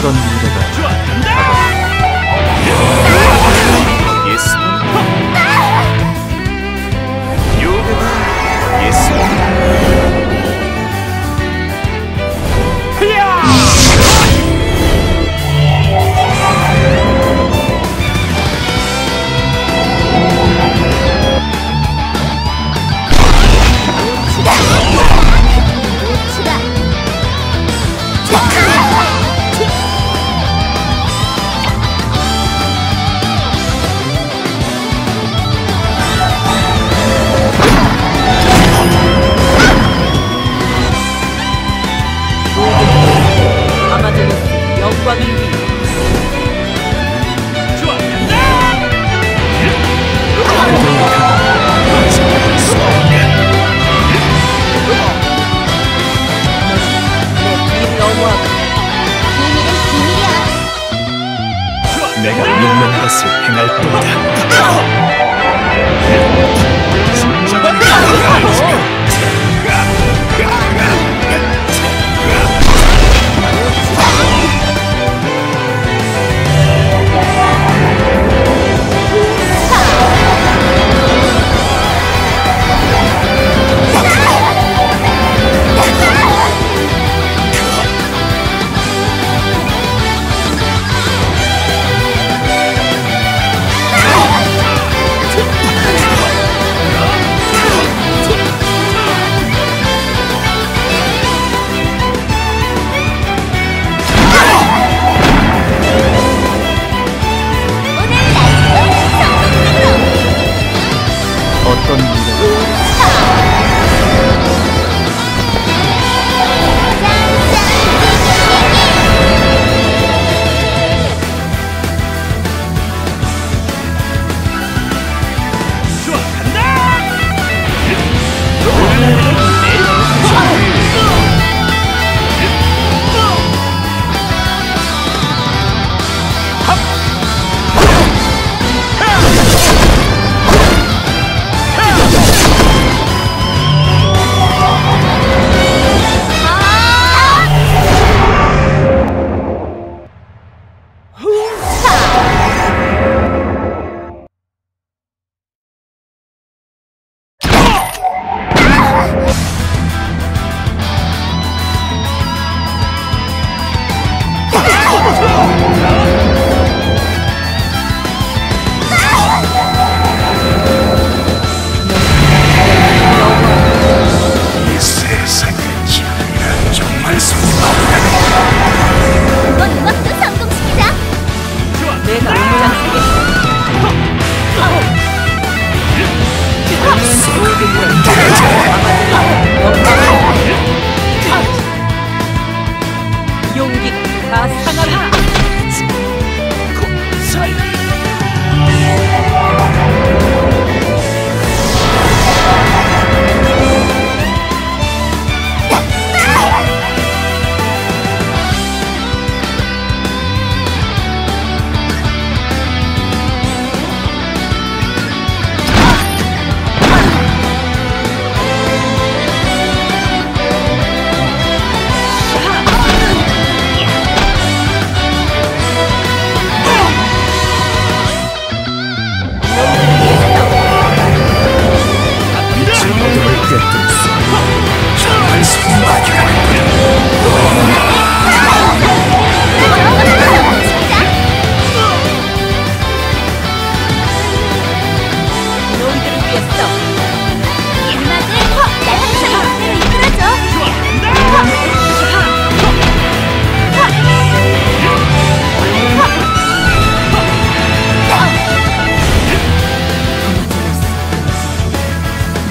그런 미래가 다가온다. 옳은 것을 행할 뿐이다.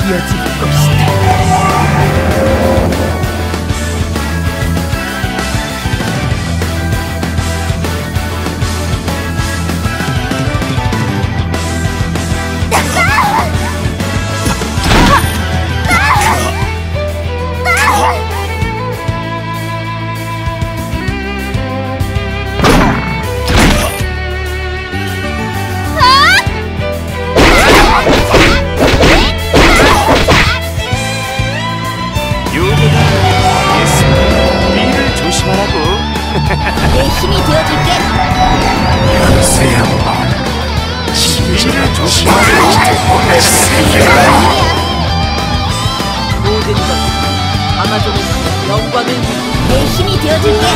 이어질 내 힘이 되어줄게. 세요. 지혜를 조심하세요. 모든 것 아마존은 영광을 내 힘이 되어줄게.